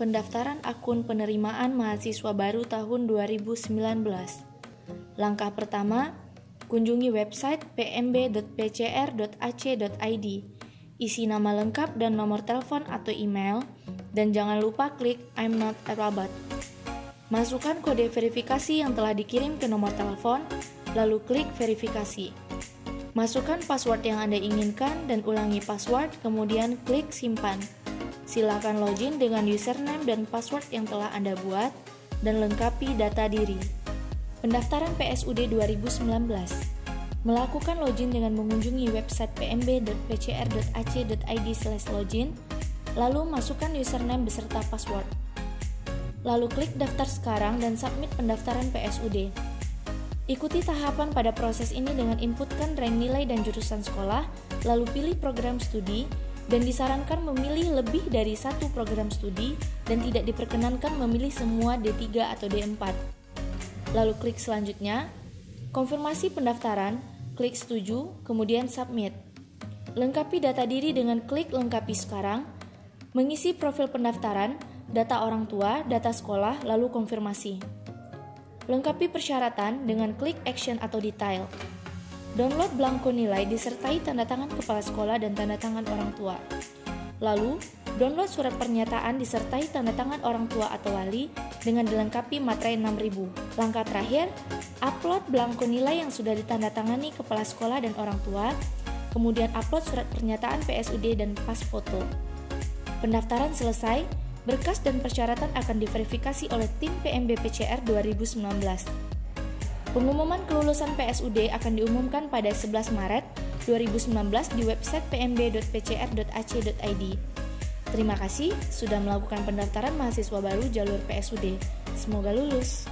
Pendaftaran akun penerimaan mahasiswa baru tahun 2019. Langkah pertama, kunjungi website pmb.pcr.ac.id. Isi nama lengkap dan nomor telepon atau email, dan jangan lupa klik I'm not a robot. Masukkan kode verifikasi yang telah dikirim ke nomor telepon, lalu klik verifikasi. Masukkan password yang Anda inginkan dan ulangi password, kemudian klik simpan. Silakan login dengan username dan password yang telah Anda buat dan lengkapi data diri. Pendaftaran PSUD 2019 Melakukan login dengan mengunjungi website pmb.pcr.ac.id/login, lalu masukkan username beserta password. Lalu klik daftar sekarang dan submit pendaftaran PSUD. Ikuti tahapan pada proses ini dengan inputkan rank nilai dan jurusan sekolah, lalu pilih program studi, dan disarankan memilih lebih dari satu program studi dan tidak diperkenankan memilih semua D3 atau D4. Lalu klik selanjutnya, konfirmasi pendaftaran, klik setuju, kemudian submit. Lengkapi data diri dengan klik lengkapi sekarang, mengisi profil pendaftaran, data orang tua, data sekolah, lalu konfirmasi. Lengkapi persyaratan dengan klik action atau detail. Download belangko nilai disertai tanda tangan kepala sekolah dan tanda tangan orang tua. Lalu, download surat pernyataan disertai tanda tangan orang tua atau wali dengan dilengkapi materai 6000. Langkah terakhir, upload belangko nilai yang sudah ditandatangani kepala sekolah dan orang tua, kemudian upload surat pernyataan PSUD dan pas foto. Pendaftaran selesai, Berkas dan persyaratan akan diverifikasi oleh tim PMBPCR 2019. Pengumuman kelulusan PSUD akan diumumkan pada 11 Maret 2019 di website pmb.pcr.ac.id. Terima kasih sudah melakukan pendaftaran mahasiswa baru jalur PSUD. Semoga lulus.